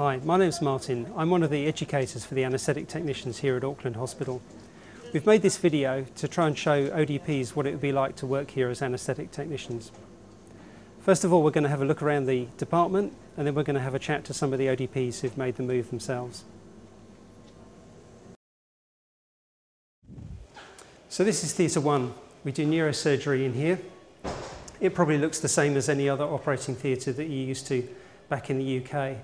Hi, my name's Martin. I'm one of the educators for the anaesthetic technicians here at Auckland Hospital. We've made this video to try and show ODPs what it would be like to work here as anaesthetic technicians. First of all, we're going to have a look around the department and then we're going to have a chat to some of the ODPs who've made the move themselves. So this is theatre one. We do neurosurgery in here. It probably looks the same as any other operating theatre that you're used to back in the UK.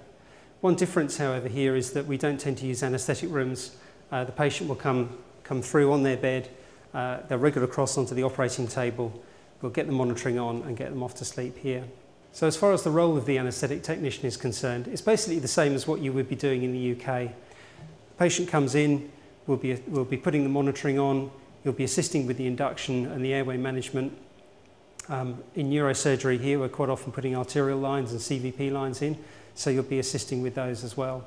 One difference, however, here is that we don't tend to use anaesthetic rooms. Uh, the patient will come, come through on their bed, uh, they'll wriggle across onto the operating table, we'll get the monitoring on and get them off to sleep here. So as far as the role of the anaesthetic technician is concerned, it's basically the same as what you would be doing in the UK. The patient comes in, we'll be, we'll be putting the monitoring on, you'll be assisting with the induction and the airway management. Um, in neurosurgery here, we're quite often putting arterial lines and CVP lines in, so you'll be assisting with those as well.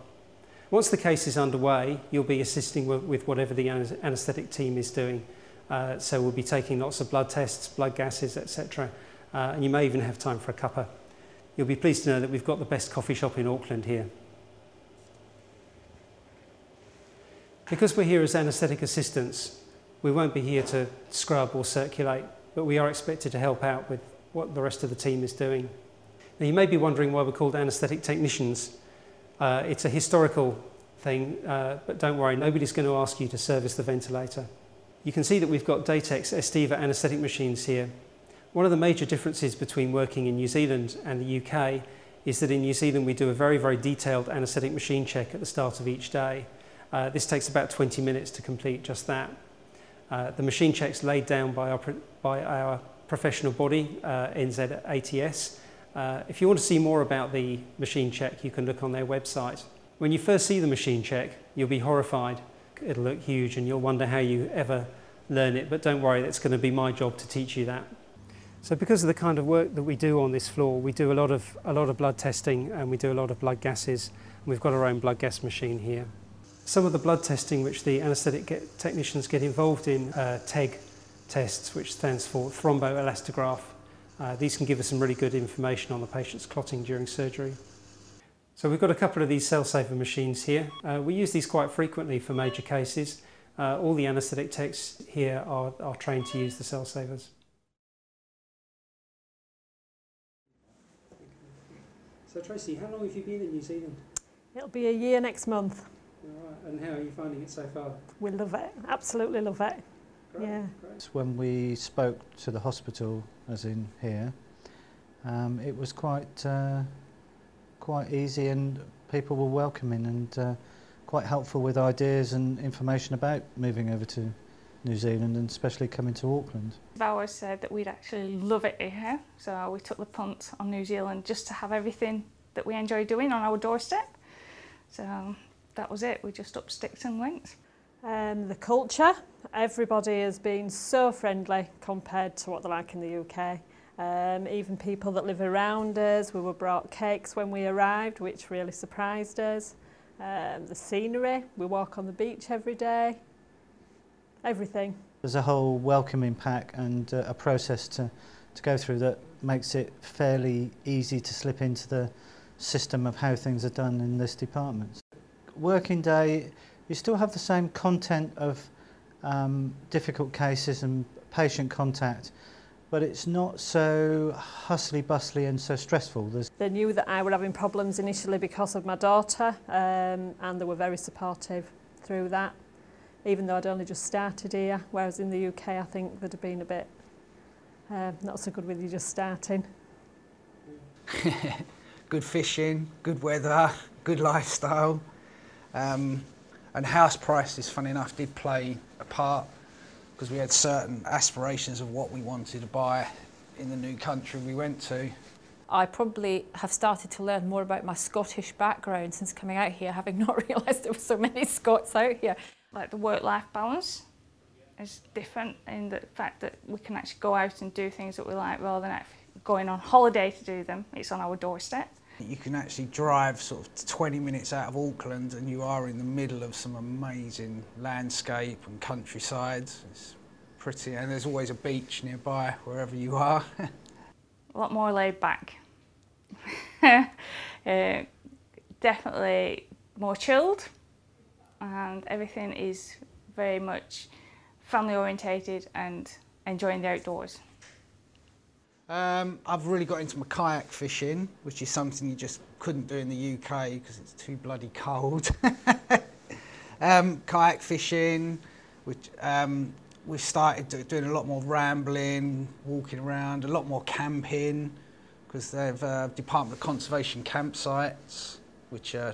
Once the case is underway, you'll be assisting with whatever the anaesthetic team is doing. Uh, so we'll be taking lots of blood tests, blood gases, etc. Uh, and you may even have time for a cuppa. You'll be pleased to know that we've got the best coffee shop in Auckland here. Because we're here as anaesthetic assistants, we won't be here to scrub or circulate, but we are expected to help out with what the rest of the team is doing. Now, you may be wondering why we're called anaesthetic technicians. Uh, it's a historical thing, uh, but don't worry, nobody's going to ask you to service the ventilator. You can see that we've got Datex Aestiva anaesthetic machines here. One of the major differences between working in New Zealand and the UK is that in New Zealand we do a very, very detailed anaesthetic machine check at the start of each day. Uh, this takes about 20 minutes to complete just that. Uh, the machine check's laid down by our, by our professional body, uh, NZATS, uh, if you want to see more about the machine check, you can look on their website. When you first see the machine check, you'll be horrified. It'll look huge and you'll wonder how you ever learn it, but don't worry, it's going to be my job to teach you that. So because of the kind of work that we do on this floor, we do a lot of, a lot of blood testing and we do a lot of blood gases. We've got our own blood gas machine here. Some of the blood testing which the anaesthetic get, technicians get involved in uh, TEG tests, which stands for thromboelastograph uh, these can give us some really good information on the patient's clotting during surgery. So we've got a couple of these cell saver machines here. Uh, we use these quite frequently for major cases. Uh, all the anaesthetic techs here are, are trained to use the cell savers. So Tracy, how long have you been in New Zealand? It'll be a year next month. All right. And how are you finding it so far? We love it, absolutely love it. Great, yeah. Great. When we spoke to the hospital, as in here, um, it was quite uh, quite easy and people were welcoming and uh, quite helpful with ideas and information about moving over to New Zealand and especially coming to Auckland. I've always said that we'd actually love it here, so we took the punt on New Zealand just to have everything that we enjoy doing on our doorstep. So that was it, we just up sticks and went. Um, the culture, everybody has been so friendly compared to what they're like in the UK. Um, even people that live around us, we were brought cakes when we arrived, which really surprised us. Um, the scenery, we walk on the beach every day, everything. There's a whole welcoming pack and uh, a process to, to go through that makes it fairly easy to slip into the system of how things are done in this department. Working day, you still have the same content of um, difficult cases and patient contact, but it's not so hustly bustly and so stressful. There's they knew that I were having problems initially because of my daughter, um, and they were very supportive through that. Even though I'd only just started here, whereas in the UK I think they'd have been a bit uh, not so good with you just starting. good fishing, good weather, good lifestyle. Um, and house prices, funny enough, did play a part because we had certain aspirations of what we wanted to buy in the new country we went to. I probably have started to learn more about my Scottish background since coming out here, having not realised there were so many Scots out here. Like the work-life balance is different in the fact that we can actually go out and do things that we like rather than going on holiday to do them. It's on our doorstep. You can actually drive sort of 20 minutes out of Auckland and you are in the middle of some amazing landscape and countryside. It's pretty, and there's always a beach nearby wherever you are. a lot more laid back. uh, definitely more chilled and everything is very much family orientated and enjoying the outdoors. Um, I've really got into my kayak fishing, which is something you just couldn't do in the UK because it's too bloody cold. um, kayak fishing, which um, we've started do, doing a lot more rambling, walking around, a lot more camping because they've uh, Department of Conservation campsites, which are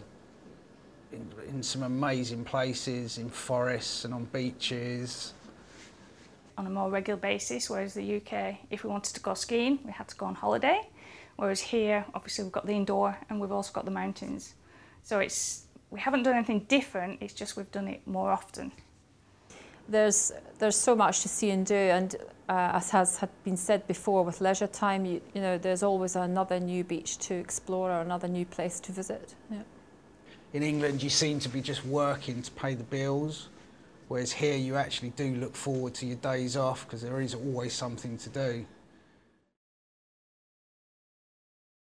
in, in some amazing places, in forests and on beaches. On a more regular basis, whereas the UK, if we wanted to go skiing, we had to go on holiday. Whereas here, obviously, we've got the indoor and we've also got the mountains. So it's we haven't done anything different. It's just we've done it more often. There's there's so much to see and do, and uh, as has had been said before, with leisure time, you you know, there's always another new beach to explore or another new place to visit. Yeah. in England you seem to be just working to pay the bills, whereas here you actually do look forward to your days off because there is always something to do.